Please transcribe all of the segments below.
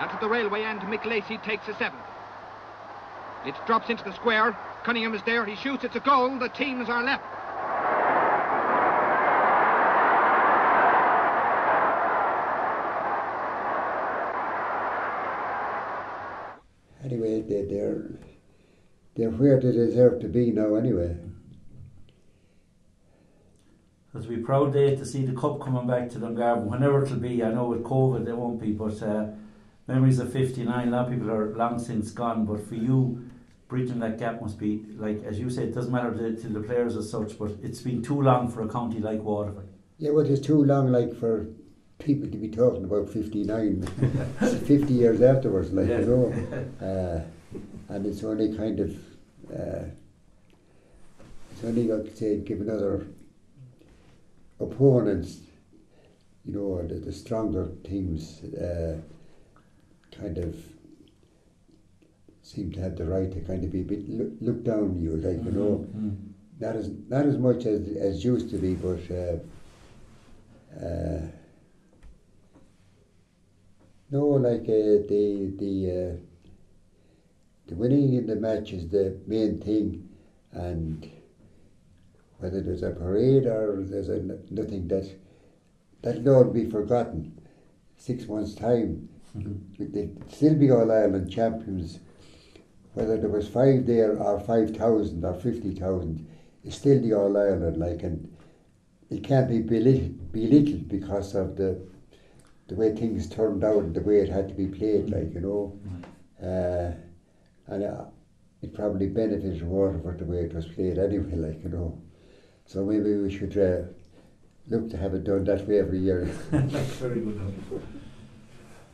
Out at the railway end, Mick Lacey takes a seventh. It drops into the square. Cunningham is there. He shoots. It's a goal. The teams are left. Anyway, they, they're they're where they deserve to be now. Anyway. It'll be a proud day to see the cup coming back to Dungarvan, whenever it'll be. I know with COVID it won't be, but uh, memories of 59, a lot of people are long since gone, but for you, bridging that gap must be, like, as you say, it doesn't matter to, to the players as such, but it's been too long for a county like Waterford. Yeah, well, it's too long, like, for people to be talking about 59. 50 years afterwards, like, Yeah. you know. Uh, and it's only kind of, uh, it's only, like say, give another opponents, you know, the, the stronger teams uh, kind of seem to have the right to kind of be a bit look, look down on you, like, you know. Mm. Not as not as much as as used to be, but uh, uh, no, like uh, the the uh, the winning in the match is the main thing, and whether there's a parade or there's a, nothing that that'll all be forgotten. Six months time, they'll still be all Ireland champions. Whether there was five there or five thousand or fifty thousand, it's still the All Ireland. Like, and it can't be belittled, belittled because of the the way things turned out and the way it had to be played. Like, you know, uh, and uh, it probably benefited Waterford the way it was played anyway. Like, you know, so maybe we should uh, look to have it done that way every year. That's Very good.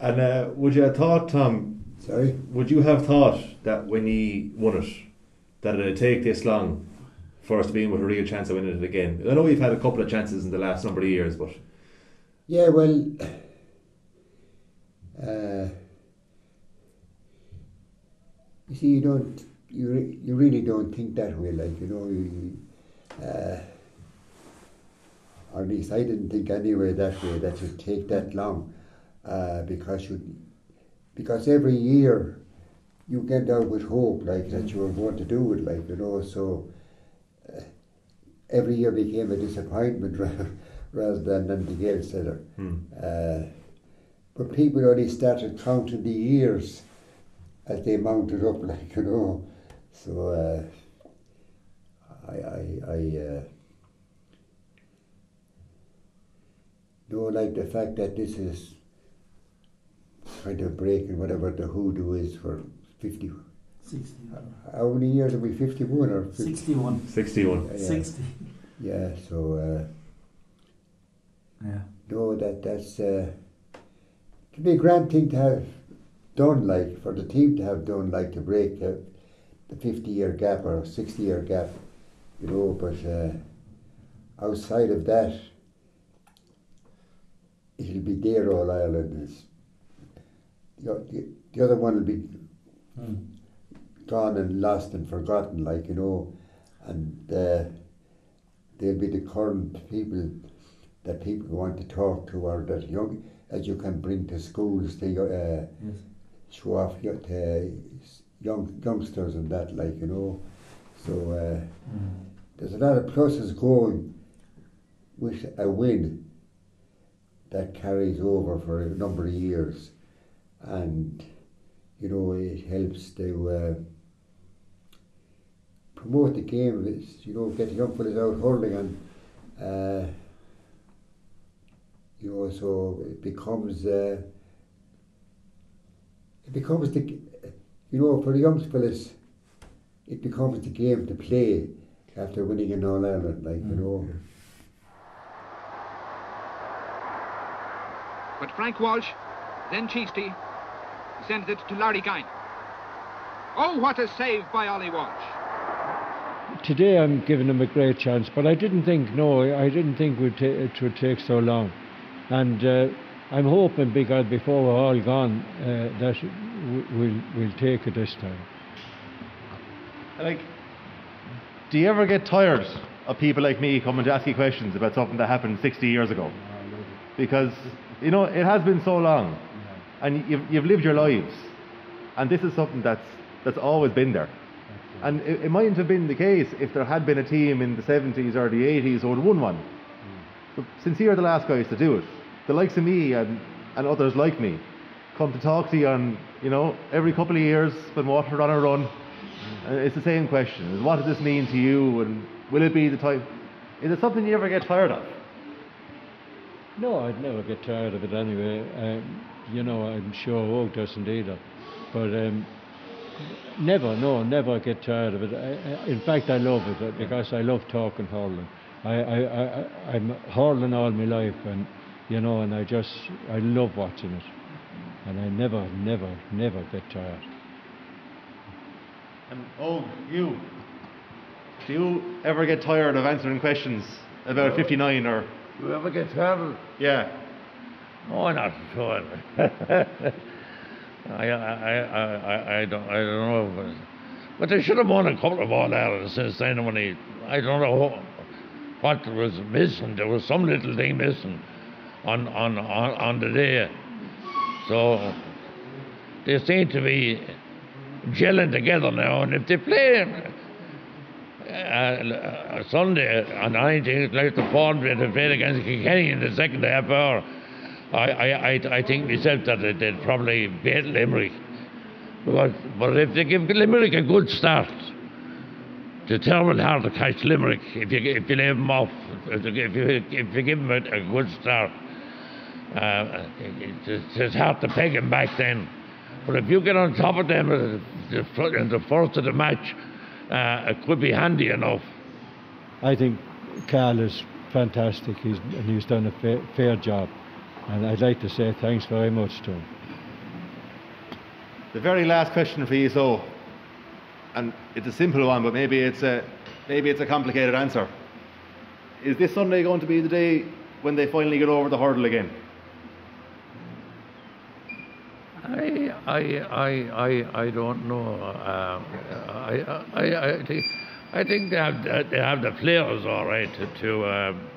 And uh, would you have thought, Tom, Sorry. would you have thought that when he won it, that it'd take this long for us to be in with a real chance of winning it again? I know we've had a couple of chances in the last number of years, but Yeah, well, uh, you see, you don't, you, re- you really don't think that way, like, you know, you, uh, or at least I didn't think anyway that way, that it would take that long, uh, because you, because every year you get out with hope, like, that you were going to do it, like, you know, so uh, every year became a disappointment rather, rather than anything else. Either. hmm. Uh, but people only started counting the years as they mounted up, like you know. So uh, I, I, I uh, know like the fact that this is kind of break and whatever the hoodoo is for fifty. 60, How many years are we? Fifty-one or 50? 61. 61. Yeah. 60. Yeah. So. Uh, Yeah. No, that that's uh, to be a grand thing to have done, like for the team to have done, like to break the, the fifty year gap or sixty year gap, you know. But uh, outside of that, it'll be there all Ireland. Is the, the, the other one will be Mm. gone and lost and forgotten, like you know, and uh, they'll be the current people that people want to talk to or that young as you can bring to schools to uh, Yes. show off yo- to young youngsters and that, like you know. So uh, Mm. there's a lot of pluses going with a win that carries over for a number of years, and you know it helps to uh, promote the game. It's, you know, get the young fellas out hurling and. Uh, you know, so it becomes uh, it becomes the you know for the young fellas, it becomes the game to play after winning in All Ireland, like you Mm. know. But Frank Walsh, then Cheasty, sends it to Larry Guinan. Oh, what a save by Ollie Walsh. Today I'm giving him a great chance, but I didn't think, no, I didn't think would ta- it would take so long. And uh, I'm hoping, because before we're all gone, uh, that we'll, we'll take it this time. Like, do you ever get tired of people like me coming to ask you questions about something that happened 60 years ago? Because, you know, it has been so long. And you've, you've lived your lives, and this is something that's that's always been there. And it, it mightn't have been the case if there had been a team in the 70s or the 80s who had won one. But since you're the last guys to do it, the likes of me and, and others like me come to talk to you on, you know, every couple of years when Waterford on a run. Uh, it's the same question. is What does this mean to you and will it be the type? Is it something you ever get tired of? No, I'd never get tired of it anyway. Um, you know, I'm sure Og doesn't either. But um, never, no, never get tired of it. I, I, in fact, I love it uh, because I love talking hurling. I, I, I, I'm hurling all my life, and you know, and I just, I love watching it, and I never, never, never get tired. And oh, you, do you ever get tired of answering questions about 59 or? Do You ever get tired? Yeah. Oh, not all. I, I, I, I, don't, I don't know. But, they should have won a couple of All Irelands since then. When he, I don't know what was missing. There was some little thing missing on, on, on, on the day. So they seem to be gelling together now. And if they play uh, uh, Sunday on 19th, like the fourth, they played against Kilkenny in the second half hour. I, I, I think myself that they'd probably beat Limerick. But if they give Limerick a good start, terrible hard to catch Limerick if you if you leave them off. If you if you give them a, a good start, uh, it's, it's hard to peg them back then. But if you get on top of them in the first of the match, uh, it could be handy enough. I think Cahill is fantastic. He's and he's done a fair job. And I'd like to say thanks very much to him. The very last question for you, so, and it's a simple one, but maybe it's a maybe it's a complicated answer. Is this Sunday going to be the day when they finally get over the hurdle again? I I I I, I don't know. Uh, I, I I think I think they have they have the players all right to to um,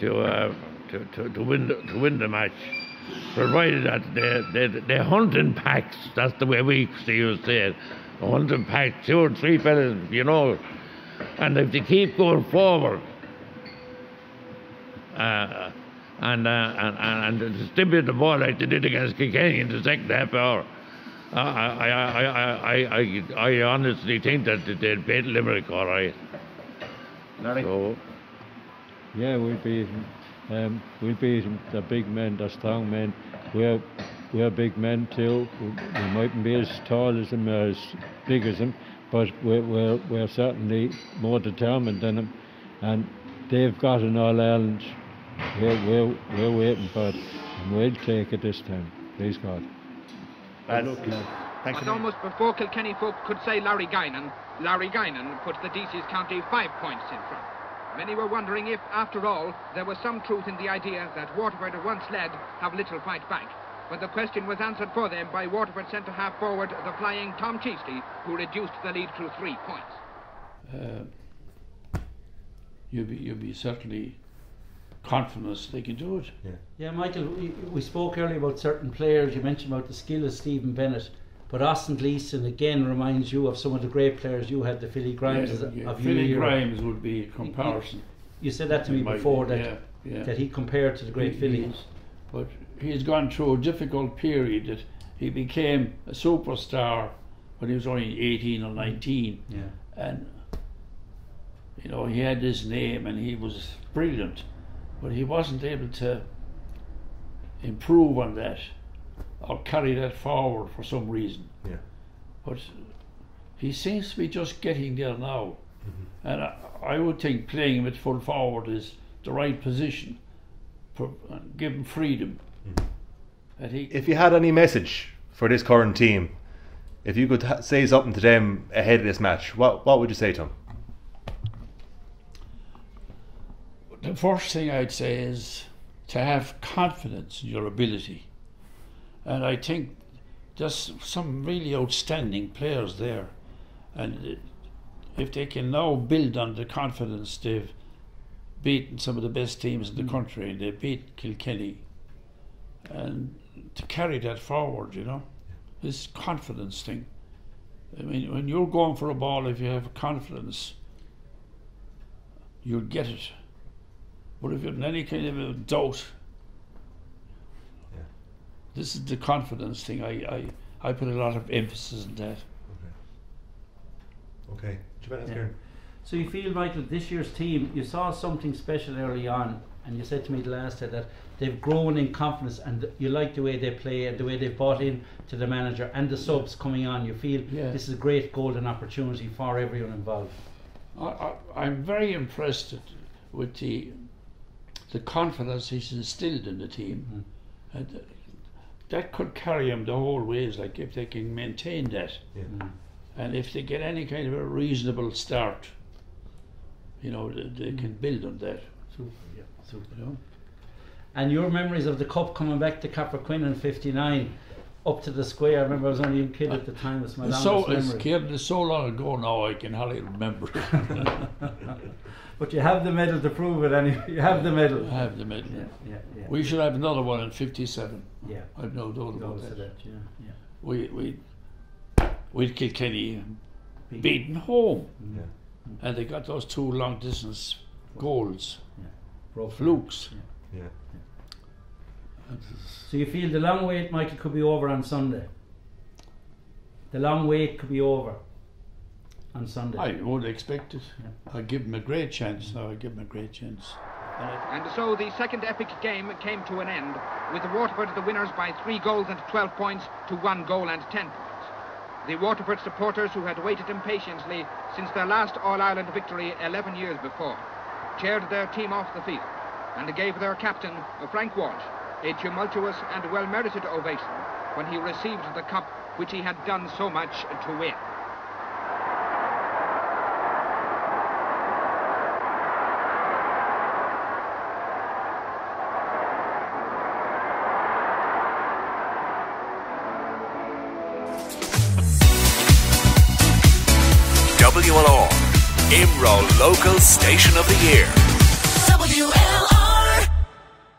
to, uh, to, to, to win the, to win the match, provided that they they they hunt in packs. That's the way we used to say it. Hunt in packs, two or three fellas, you know, and if they keep going forward. Uh, and, uh, and, and, and distribute the ball like they did against Kilkenny in the second half hour. Uh, I, I, I, I, I, I honestly think that they'd beat Limerick all right. So, yeah, beat them. Um, we'll be the big men, they're strong men. We're, we're big men too. We, we mightn't be as tall as them or as big as them, but we're, we're, we're certainly more determined than them. And they've got an All Ireland we're, we're, we're waiting for it, and we'll take it this time. Please God. Lads, thanks But almost before Kilkenny folk could say Larry Guinan, Larry Guinan put the Deise county five points in front. Many were wondering if, after all, there was some truth in the idea that Waterford once led have little fight back. But the question was answered for them by Waterford centre-half forward, the flying Tom Cheasty, who reduced the lead to three points. Uh, you'll be, you'll be certainly confident they can do it. Yeah. Yeah, Michael, we, we spoke earlier about certain players. You mentioned about the skill of Stephen Bennett. But Austin Gleeson again reminds you of some of the great players you had, the Philly Grimes Yeah, yeah. of Philly your. Grimes would be a comparison. You said that to me before that yeah, yeah. that he compared to the great He- Philly. he's- But he's gone through a difficult period that he became a superstar when he was only 18 or mm. 19. Yeah. And, you know, he had his name and he was brilliant. But he wasn't able to improve on that or carry that forward for some reason. Yeah. But he seems to be just getting there now. And I, I would think playing him at full forward is the right position. For, uh, give him freedom. That he If you had any message for this current team, if you could ha- say something to them ahead of this match, what what would you say to them? the first thing I'd say is to have confidence in your ability. And I think there's some really outstanding players there. And if they can now build on the confidence they've beaten some of the best teams in the mm. country, and they beat Kilkenny, and to carry that forward, you know, this confidence thing. I mean, when you're going for a ball, if you have confidence, you'll get it. But if you're in any kind of a doubt. This is the confidence thing. I, I, I put a lot of emphasis on that. Okay. Okay. Do you want to ask Yeah. So you feel, Michael, this year's team, you saw something special early on, and you said to me the last day that they've grown in confidence, and you like the way they play and the way they've bought in to the manager and the subs coming on. You feel Yeah. this is a great golden opportunity for everyone involved. I, I, I'm very impressed with the the confidence he's instilled in the team, and uh, that could carry them the whole ways. Like if they can maintain that, Yeah. Mm. and if they get any kind of a reasonable start, you know, they, they mm. can build on that. Super, yeah, super. You know? And your memories of the cup coming back to Cappoquin in '59, up to the square. I remember I was only a kid at the time. It's my It's longest so it's, memory. Kieran, it's so long ago now I can hardly remember. But you have the medal to prove it. Anyway, you have the medal. I have the medal. Yeah, yeah, yeah. We should have another one in '57. yeah. I've no doubt about that. that, yeah, yeah. We we we'd Kilkenny beaten home, Yeah. and they got those two long distance goals, Broke flukes. Yeah. So you feel the long wait, Michael, could be over on Sunday. The long wait could be over on Sunday. I would expect it. I give them a great chance now. I give them a great chance. And so the second epic game came to an end, with Waterford the winners by three goals and 12 points to one goal and 10 points. The Waterford supporters who had waited impatiently since their last All-Ireland victory 11 years before, cheered their team off the field and gave their captain, Frank Walsh, a tumultuous and well-merited ovation when he received the cup which he had done so much to win. WLR, Imro Local Station of the Year. WLR.